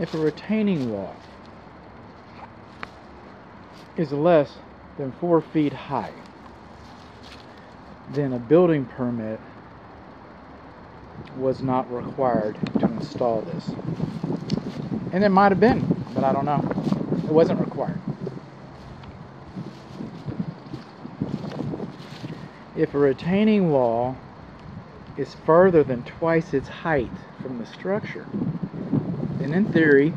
if a retaining wall is less than four feet high, then a building permit was not required to install this. And it might have been, but I don't know. It wasn't required. If a retaining wall is further than twice its height from the structure, then in theory,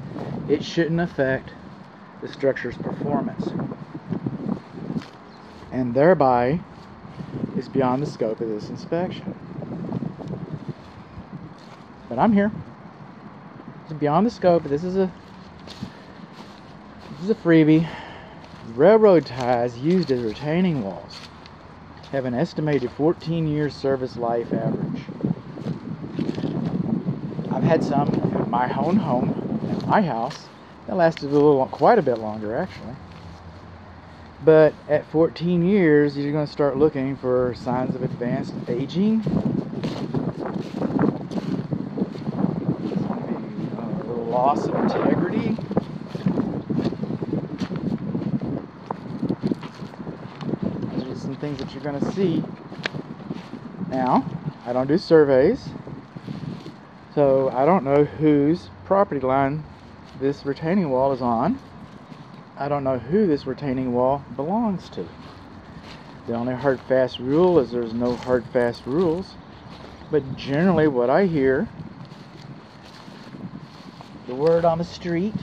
it shouldn't affect the structure's performance. And thereby is beyond the scope of this inspection. But I'm here. It's beyond the scope. This is a this is a freebie. Railroad ties used as retaining walls have an estimated 14 year service life average. I've had some my own home, my house, that lasted a little, quite a bit longer actually. But at 14 years, you're going to start looking for signs of advanced aging. A little uh, loss of integrity. some things that you're going to see. Now, I don't do surveys, so I don't know whose property line this retaining wall is on. I don't know who this retaining wall belongs to. The only hard fast rule is there's no hard fast rules. But generally what I hear, the word on the street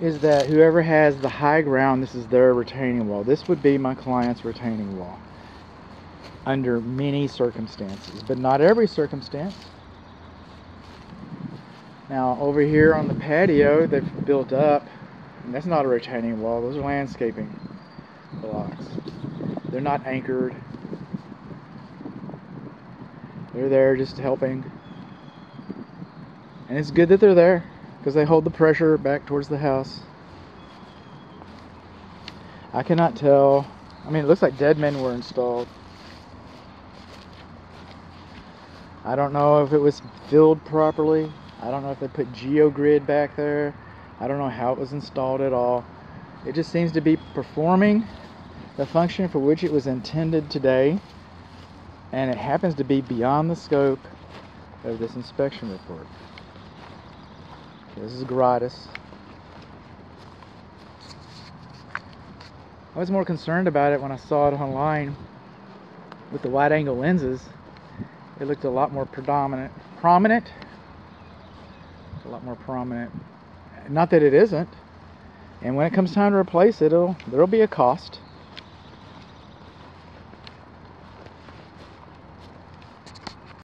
is that whoever has the high ground, this is their retaining wall. This would be my client's retaining wall under many circumstances, but not every circumstance. Now, over here on the patio, they've built up, and that's not a retaining wall, those are landscaping blocks. They're not anchored, they're there just helping. And it's good that they're there because they hold the pressure back towards the house. I cannot tell. I mean, it looks like dead men were installed. I don't know if it was filled properly. I don't know if they put GeoGrid back there. I don't know how it was installed at all. It just seems to be performing the function for which it was intended today. And it happens to be beyond the scope of this inspection report. This is gratis. I was more concerned about it when I saw it online with the wide angle lenses. It looked a lot more predominant, prominent. A lot more prominent. Not that it isn't. And when it comes time to replace it, it'll there'll be a cost.